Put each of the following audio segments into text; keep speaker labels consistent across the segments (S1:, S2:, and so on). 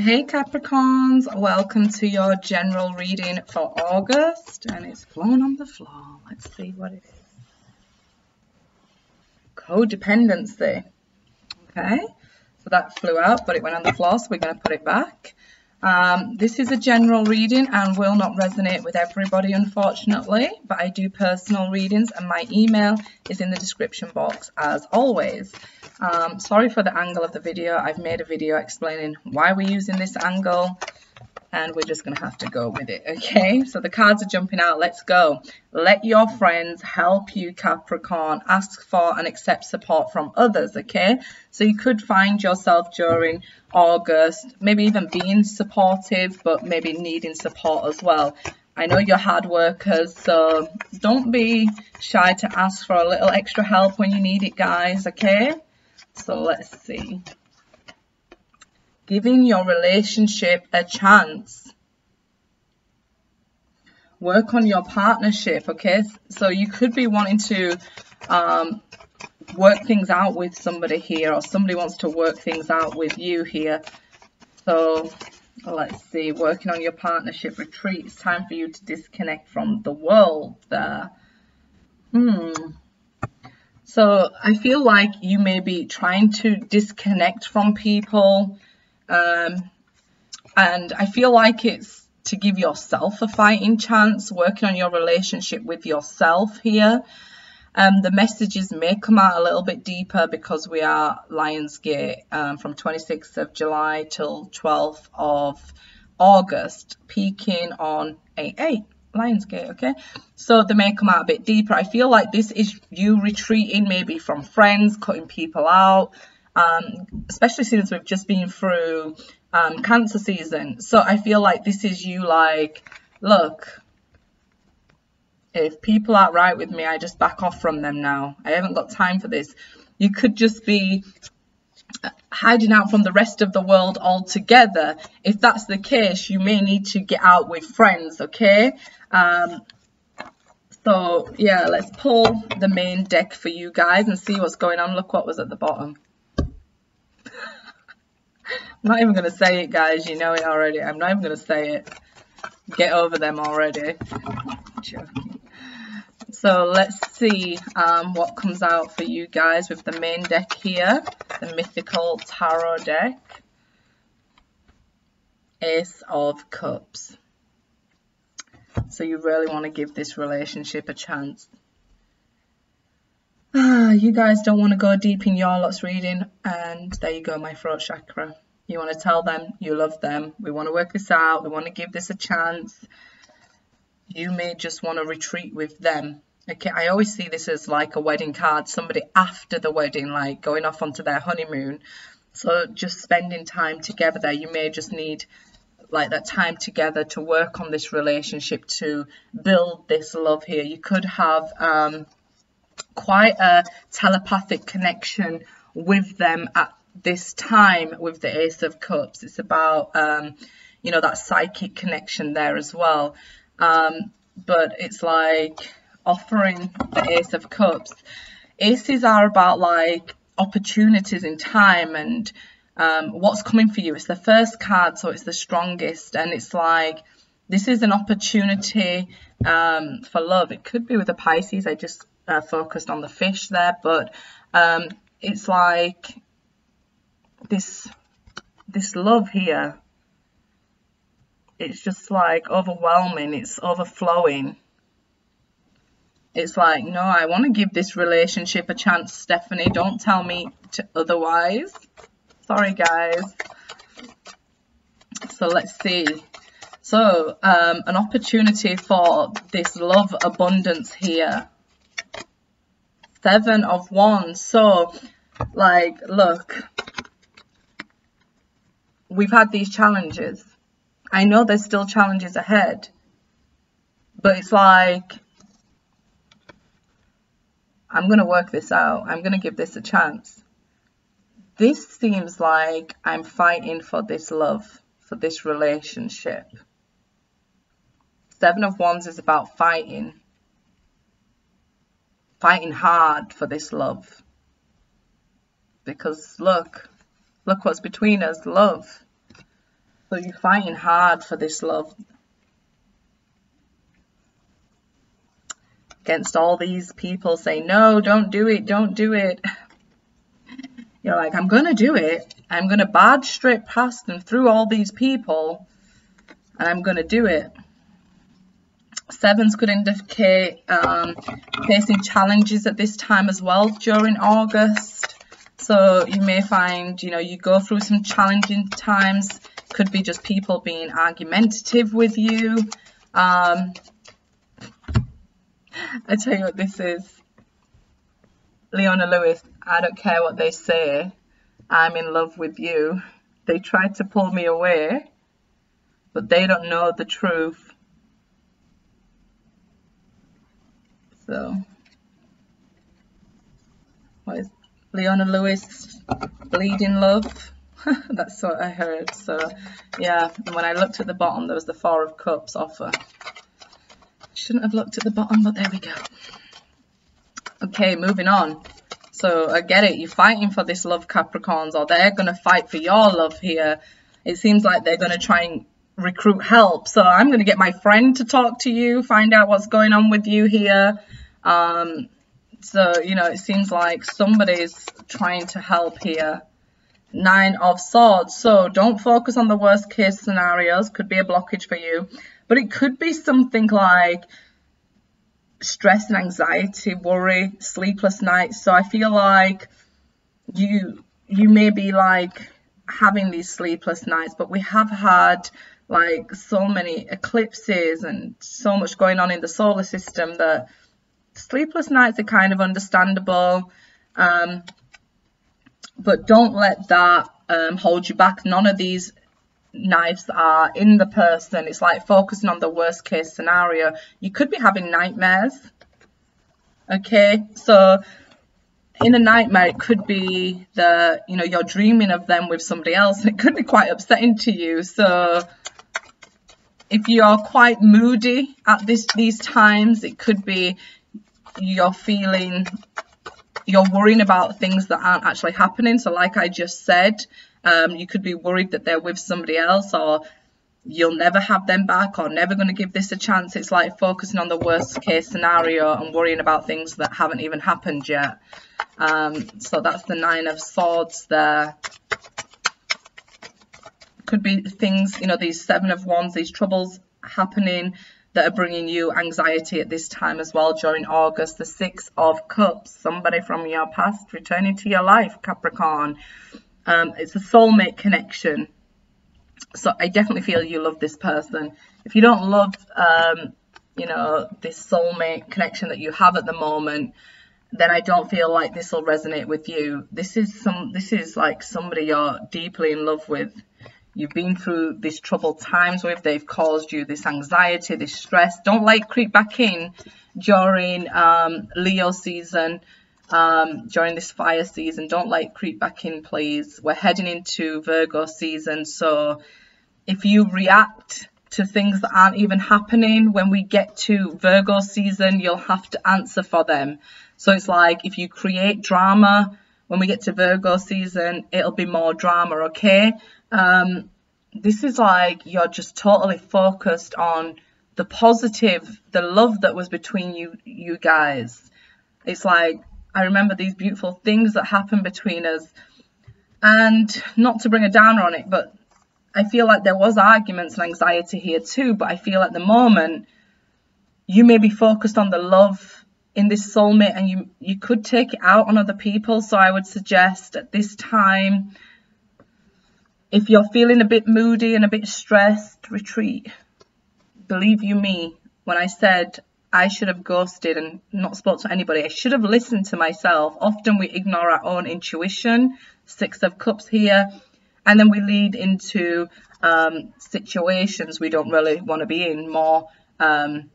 S1: Hey Capricorns, welcome to your general reading for August and it's flown on the floor. Let's see what it is. Codependency. Okay, so that flew out but it went on the floor so we're going to put it back. Um, this is a general reading and will not resonate with everybody unfortunately, but I do personal readings and my email is in the description box as always. Um, sorry for the angle of the video, I've made a video explaining why we're using this angle and we're just going to have to go with it, okay? So the cards are jumping out, let's go. Let your friends help you, Capricorn. Ask for and accept support from others, okay? So you could find yourself during August, maybe even being supportive, but maybe needing support as well. I know you're hard workers, so don't be shy to ask for a little extra help when you need it, guys, okay? So let's see giving your relationship a chance. Work on your partnership, okay? So you could be wanting to um, work things out with somebody here or somebody wants to work things out with you here. So let's see, working on your partnership retreat. It's time for you to disconnect from the world there. Hmm. So I feel like you may be trying to disconnect from people um, and I feel like it's to give yourself a fighting chance, working on your relationship with yourself here. Um, the messages may come out a little bit deeper because we are Lionsgate um, from 26th of July till 12th of August, peaking on 8-8. Lionsgate, okay? So they may come out a bit deeper. I feel like this is you retreating maybe from friends, cutting people out, um, especially since we've just been through um, cancer season. So I feel like this is you like, look, if people aren't right with me, I just back off from them now. I haven't got time for this. You could just be hiding out from the rest of the world altogether. If that's the case, you may need to get out with friends, okay? Um, so, yeah, let's pull the main deck for you guys and see what's going on. Look what was at the bottom. I'm not even going to say it, guys. You know it already. I'm not even going to say it. Get over them already. Joking. So let's see um, what comes out for you guys with the main deck here. The Mythical Tarot deck. Ace of Cups. So you really want to give this relationship a chance. Ah, you guys don't want to go deep in your lot's reading. And there you go, my throat chakra. You want to tell them you love them. We want to work this out. We want to give this a chance. You may just want to retreat with them. Okay, I always see this as like a wedding card, somebody after the wedding, like going off onto their honeymoon. So just spending time together there. You may just need like that time together to work on this relationship, to build this love here. You could have um, quite a telepathic connection with them at this time with the Ace of Cups. It's about, um, you know, that psychic connection there as well. Um, but it's like offering the Ace of Cups. Aces are about like opportunities in time and um, what's coming for you. It's the first card, so it's the strongest. And it's like, this is an opportunity um, for love. It could be with a Pisces. I just uh, focused on the fish there, but um, it's like this this love here it's just like overwhelming it's overflowing it's like no i want to give this relationship a chance stephanie. Don't tell me to otherwise. Sorry guys. So let's see. So um, an opportunity for this love abundance here. Seven of wands. So like look. We've had these challenges. I know there's still challenges ahead, but it's like, I'm going to work this out. I'm going to give this a chance. This seems like I'm fighting for this love, for this relationship. Seven of Wands is about fighting. Fighting hard for this love. Because look, Look what's between us, love. So you're fighting hard for this love. Against all these people saying, no, don't do it, don't do it. You're like, I'm going to do it. I'm going to barge straight past them through all these people and I'm going to do it. Sevens could indicate um, facing challenges at this time as well during August. So you may find, you know, you go through some challenging times. Could be just people being argumentative with you. Um, I tell you what this is. Leona Lewis, I don't care what they say. I'm in love with you. They tried to pull me away, but they don't know the truth. So, what is Leona Lewis, Bleeding Love? That's what I heard. So, yeah, and when I looked at the bottom, there was the Four of Cups offer. Shouldn't have looked at the bottom, but there we go. Okay, moving on. So I get it, you're fighting for this love, Capricorns, or they're going to fight for your love here. It seems like they're going to try and recruit help. So I'm going to get my friend to talk to you, find out what's going on with you here. Um, so, you know, it seems like somebody's trying to help here. Nine of Swords. So don't focus on the worst case scenarios. Could be a blockage for you. But it could be something like stress and anxiety, worry, sleepless nights. So I feel like you you may be like having these sleepless nights, but we have had like so many eclipses and so much going on in the solar system that sleepless nights are kind of understandable. Um, but don't let that um, hold you back. None of these knives are in the person. It's like focusing on the worst case scenario. You could be having nightmares. Okay, so in a nightmare, it could be that you know you're dreaming of them with somebody else. It could be quite upsetting to you. So if you are quite moody at this these times, it could be you're feeling you're worrying about things that aren't actually happening. So like I just said, um, you could be worried that they're with somebody else or you'll never have them back or never going to give this a chance. It's like focusing on the worst case scenario and worrying about things that haven't even happened yet. Um, so that's the Nine of Swords there. Could be things, you know, these Seven of Wands, these troubles happening that are bringing you anxiety at this time as well during August. The Six of Cups, somebody from your past returning to your life, Capricorn. Um, it's a soulmate connection. So I definitely feel you love this person. If you don't love, um, you know, this soulmate connection that you have at the moment, then I don't feel like this will resonate with you. This is some, this is like somebody you're deeply in love with. You've been through these troubled times with. They've caused you this anxiety, this stress. Don't let creep back in during um, Leo season um, during this fire season. Don't let creep back in, please. We're heading into Virgo season, so if you react to things that aren't even happening when we get to Virgo season, you'll have to answer for them. So it's like if you create drama when we get to Virgo season, it'll be more drama, okay? Um, this is like you're just totally focused on the positive, the love that was between you, you guys. It's like I remember these beautiful things that happened between us. And not to bring a downer on it, but I feel like there was arguments and anxiety here too. But I feel at the moment you may be focused on the love in this soulmate and you you could take it out on other people. So I would suggest at this time, if you're feeling a bit moody and a bit stressed, retreat. Believe you me, when I said I should have ghosted and not spoke to anybody. I should have listened to myself. Often we ignore our own intuition. Six of Cups here. And then we lead into um, situations we don't really want to be in, more um,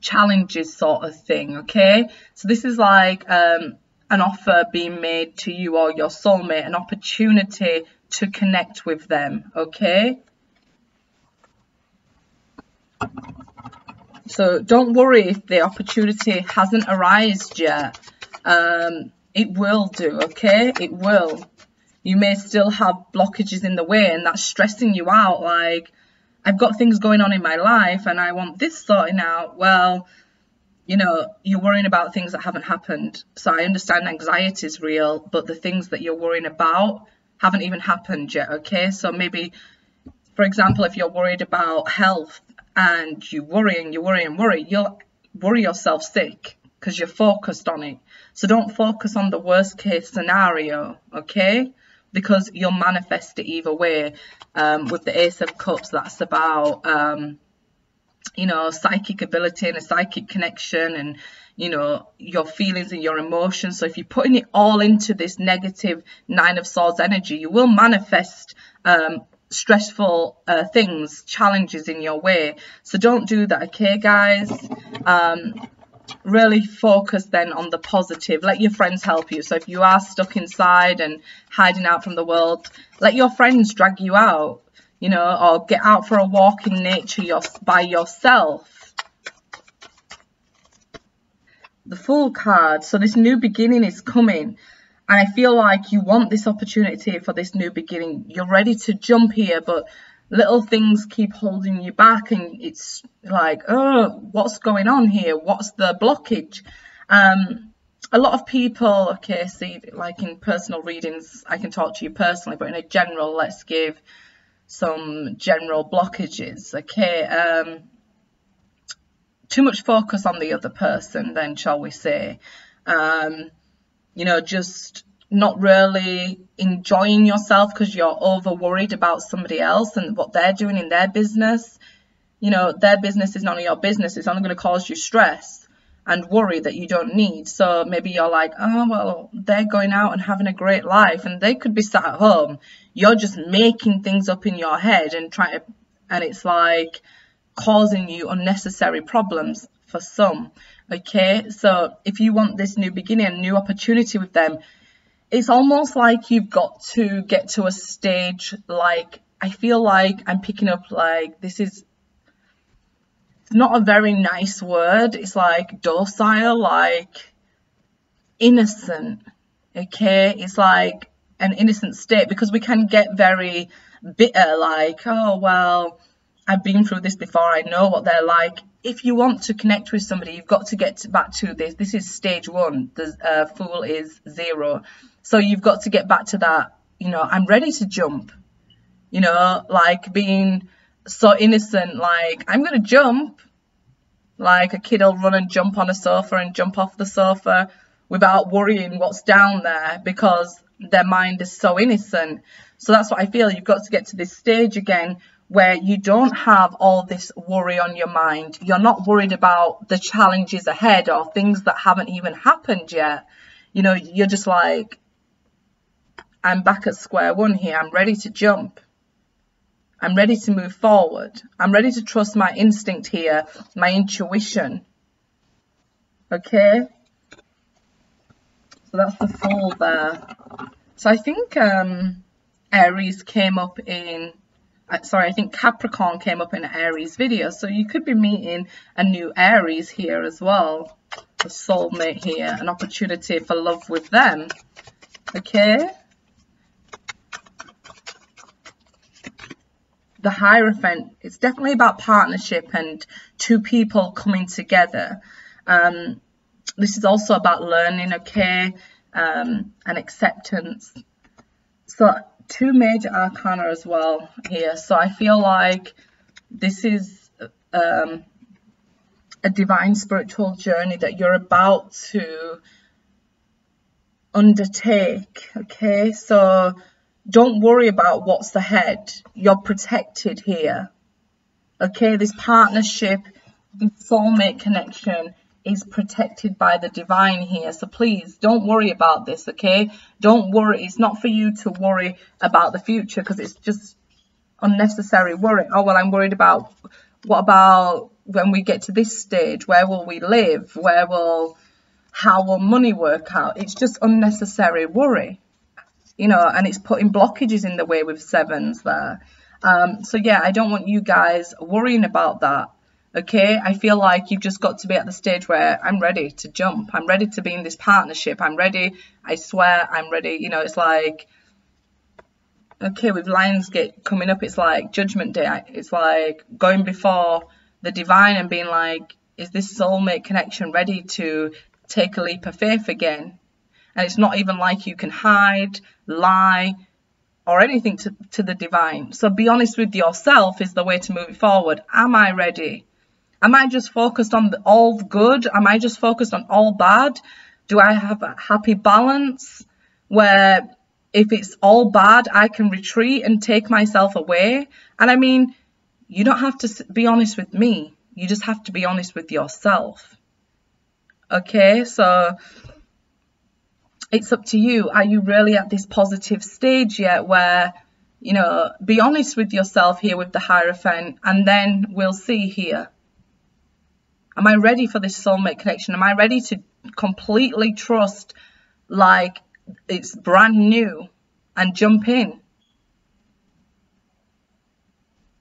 S1: challenges sort of thing, okay? So this is like um, an offer being made to you or your soulmate, an opportunity to connect with them, okay? So don't worry if the opportunity hasn't arisen yet. Um, it will do, okay? It will. you may still have blockages in the way and that's stressing you out like I've got things going on in my life and I want this sorting out. Well, you know, you're worrying about things that haven't happened. So I understand anxiety is real, but the things that you're worrying about haven't even happened yet, okay? So maybe, for example, if you're worried about health and you worry and you worry and worry, you'll worry yourself sick because you're focused on it. So don't focus on the worst case scenario, okay? Because you'll manifest it either way. Um, with the Ace of Cups, that's about, um, you know, psychic ability and a psychic connection and, you know, your feelings and your emotions. So if you're putting it all into this negative Nine of Swords energy, you will manifest um, stressful uh, things, challenges in your way. So don't do that, okay, guys? Um, really focus then on the positive. Let your friends help you. So if you are stuck inside and hiding out from the world, let your friends drag you out, you know, or get out for a walk in nature your, by yourself. The Fool card. So this new beginning is coming. And I feel like you want this opportunity for this new beginning. You're ready to jump here, but little things keep holding you back and it's like oh what's going on here? What's the blockage? Um a lot of people okay see like in personal readings i can talk to you personally but in a general let's give some general blockages okay? Um too much focus on the other person then shall we say? Um you know just not really enjoying yourself because you're over worried about somebody else and what they're doing in their business. You know, their business is none of your business. It's only going to cause you stress and worry that you don't need. So maybe you're like, oh, well, they're going out and having a great life and they could be sat at home. You're just making things up in your head and trying to, and it's like causing you unnecessary problems for some. Okay, so if you want this new beginning, a new opportunity with them, it's almost like you've got to get to a stage like I feel like I'm picking up like this is it's not a very nice word. It's like docile, like innocent. Okay, it's like an innocent state because we can get very bitter, like, oh well, I've been through this before, I know what they're like. If you want to connect with somebody, you've got to get back to this. This is stage one. The uh, fool is zero. So you've got to get back to that, you know, I'm ready to jump, you know, like being so innocent, like I'm going to jump, like a kid will run and jump on a sofa and jump off the sofa without worrying what's down there because their mind is so innocent. So that's what I feel. You've got to get to this stage again where you don't have all this worry on your mind. You're not worried about the challenges ahead or things that haven't even happened yet. You know, you're just like, I'm back at square one here. I'm ready to jump. I'm ready to move forward. I'm ready to trust my instinct here, my intuition. Okay? So that's the Fool there. So I think um, Aries came up in, sorry, I think Capricorn came up in Aries video. So you could be meeting a new Aries here as well. A soulmate here, an opportunity for love with them. Okay? the Hierophant, it's definitely about partnership and two people coming together. Um, this is also about learning, okay, um, and acceptance. So two major arcana as well here. So I feel like this is um, a divine spiritual journey that you're about to undertake, okay? So don't worry about what's ahead. You're protected here. Okay, this partnership, this soulmate connection is protected by the divine here. So please don't worry about this, okay? Don't worry. It's not for you to worry about the future because it's just unnecessary worry. Oh, well, I'm worried about what about when we get to this stage? Where will we live? Where will, how will money work out? It's just unnecessary worry you know, and it's putting blockages in the way with sevens there. Um, so yeah, I don't want you guys worrying about that. Okay, I feel like you've just got to be at the stage where I'm ready to jump. I'm ready to be in this partnership. I'm ready. I swear I'm ready. You know, it's like Okay, with Lionsgate coming up, it's like Judgment Day. It's like going before the divine and being like, is this soulmate connection ready to take a leap of faith again? And it's not even like you can hide, lie, or anything to, to the divine. So be honest with yourself is the way to move it forward. Am I ready? Am I just focused on all good? Am I just focused on all bad? Do I have a happy balance where if it's all bad, I can retreat and take myself away? And I mean, you don't have to be honest with me. You just have to be honest with yourself. Okay, so it's up to you. Are you really at this positive stage yet where, you know, be honest with yourself here with the Hierophant and then we'll see here. Am I ready for this soulmate connection? Am I ready to completely trust like it's brand new and jump in?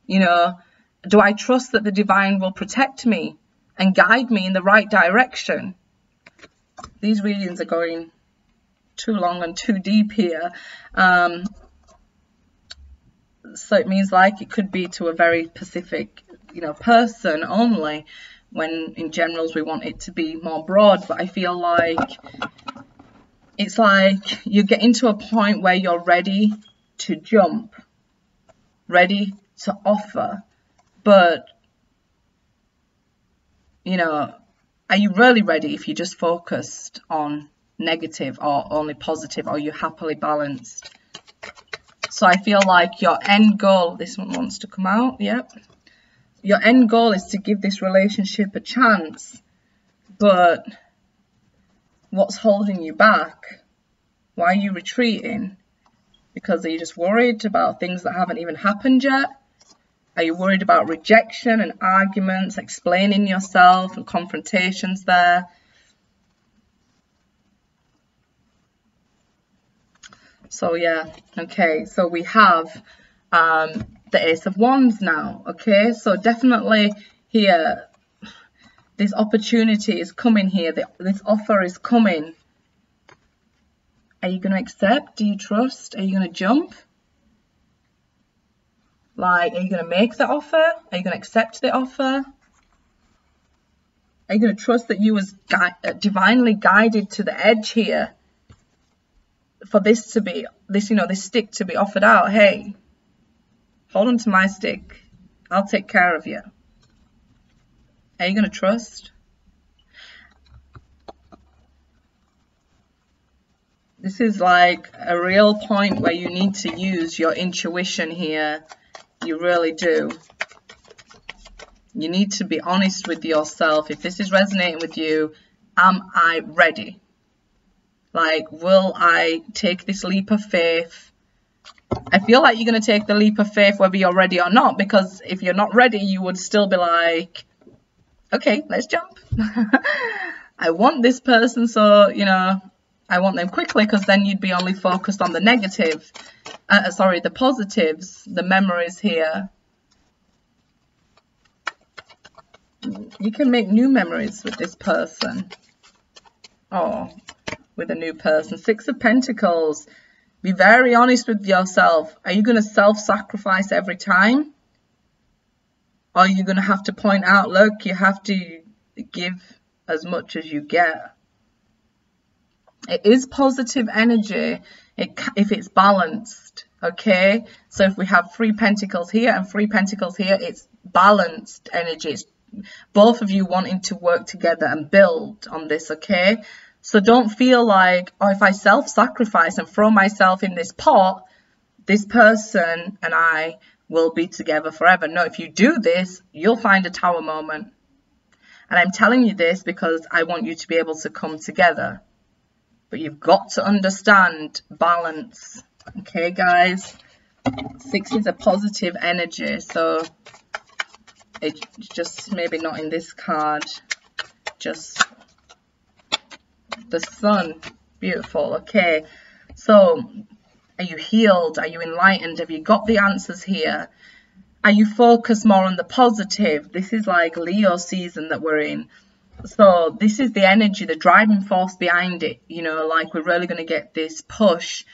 S1: You know, do I trust that the divine will protect me and guide me in the right direction? These readings are going too long and too deep here. Um, so it means like it could be to a very specific, you know, person only. When in generals we want it to be more broad, but I feel like it's like you get into a point where you're ready to jump, ready to offer, but you know, are you really ready if you just focused on negative or only positive or you're happily balanced. So I feel like your end goal, this one wants to come out, yep. Your end goal is to give this relationship a chance, but what's holding you back? Why are you retreating? Because are you just worried about things that haven't even happened yet? Are you worried about rejection and arguments, explaining yourself and confrontations there? So yeah, okay, so we have um, the Ace of Wands now, okay? So definitely here, this opportunity is coming here, this offer is coming. Are you going to accept? Do you trust? Are you going to jump? Like, are you going to make the offer? Are you going to accept the offer? Are you going to trust that you was gui uh, divinely guided to the edge here? for this to be this you know this stick to be offered out hey hold on to my stick. I'll take care of you. Are you going to trust? This is like a real point where you need to use your intuition here. You really do. You need to be honest with yourself. If this is resonating with you am i ready? Like, will I take this leap of faith? I feel like you're going to take the leap of faith whether you're ready or not, because if you're not ready, you would still be like, okay, let's jump. I want this person, so, you know, I want them quickly, because then you'd be only focused on the negative, uh, sorry, the positives, the memories here. You can make new memories with this person. Oh, with a new person. Six of Pentacles. Be very honest with yourself. Are you going to self-sacrifice every time? Or are you going to have to point out, look, you have to give as much as you get? It is positive energy if it's balanced, okay? So if we have three pentacles here and three pentacles here, it's balanced energy. It's both of you wanting to work together and build on this, okay? So don't feel like, oh, if I self-sacrifice and throw myself in this pot, this person and I will be together forever. No, if you do this, you'll find a tower moment. And I'm telling you this because I want you to be able to come together. But you've got to understand balance. Okay, guys? Six is a positive energy, so it's just maybe not in this card. Just the sun. Beautiful. Okay. So are you healed? Are you enlightened? Have you got the answers here? Are you focused more on the positive? This is like Leo season that we're in. So this is the energy, the driving force behind it. You know, like we're really going to get this push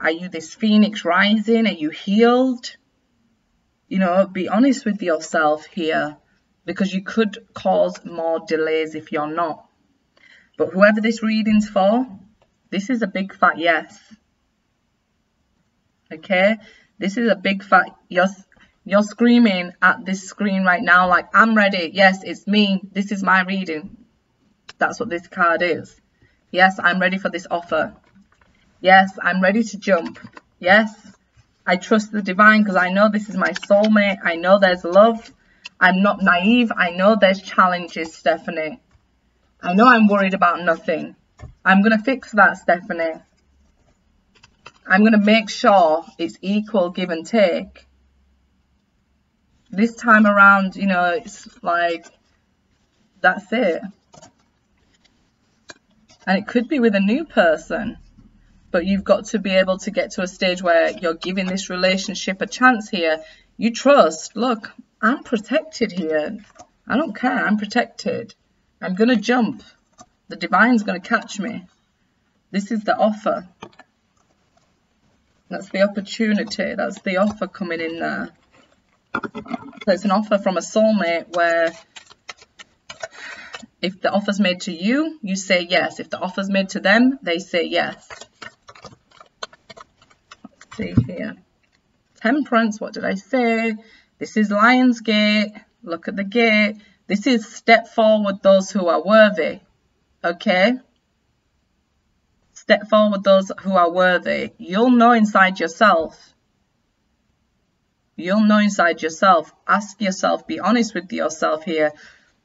S1: Are you this phoenix rising? Are you healed? You know, be honest with yourself here because you could cause more delays if you're not. But whoever this reading's for, this is a big fat yes. Okay? This is a big fat you're you're screaming at this screen right now like I'm ready. Yes, it's me. This is my reading. That's what this card is. Yes, I'm ready for this offer. Yes, I'm ready to jump. Yes, I trust the divine because I know this is my soulmate. I know there's love. I'm not naive. I know there's challenges, Stephanie. I know I'm worried about nothing. I'm going to fix that, Stephanie. I'm going to make sure it's equal give and take. This time around, you know, it's like, that's it. And it could be with a new person but you've got to be able to get to a stage where you're giving this relationship a chance here. You trust, look, I'm protected here. I don't care, I'm protected. I'm going to jump. The divine's going to catch me. This is the offer. That's the opportunity. That's the offer coming in there. So it's an offer from a soulmate where if the offer's made to you, you say yes. If the offer's made to them, they say yes see here. Temperance, what did I say? This is Lion's Gate. Look at the gate. This is step forward those who are worthy. Okay? Step forward those who are worthy. You'll know inside yourself. You'll know inside yourself. Ask yourself, be honest with yourself here.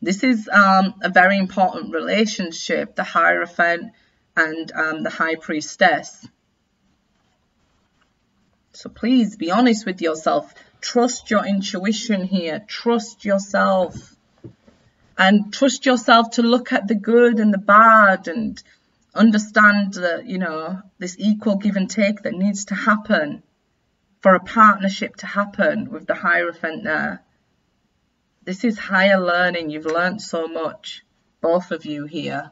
S1: This is um, a very important relationship, the Hierophant and um, the High Priestess. So please be honest with yourself. Trust your intuition here. Trust yourself. And trust yourself to look at the good and the bad and understand that, you know, this equal give and take that needs to happen for a partnership to happen with the Hierophant there. This is higher learning. You've learned so much, both of you here.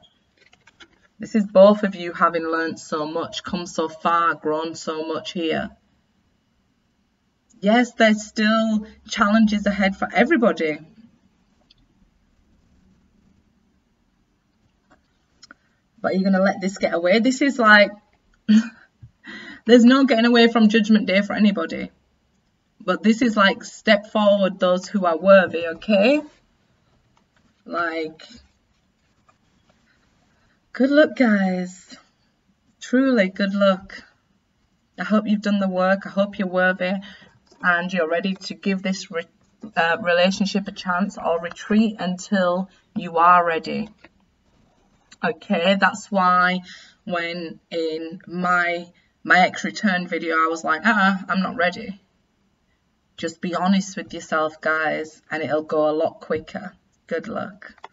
S1: This is both of you having learned so much, come so far, grown so much here yes, there's still challenges ahead for everybody. But you're going to let this get away. This is like, there's no getting away from Judgment Day for anybody. But this is like step forward those who are worthy, okay? Like, good luck, guys. Truly, good luck. I hope you've done the work. I hope you're worthy and you're ready to give this re uh, relationship a chance or retreat until you are ready. Okay, that's why when in my my ex return video, I was like, -uh I'm not ready. Just be honest with yourself, guys, and it'll go a lot quicker. Good luck.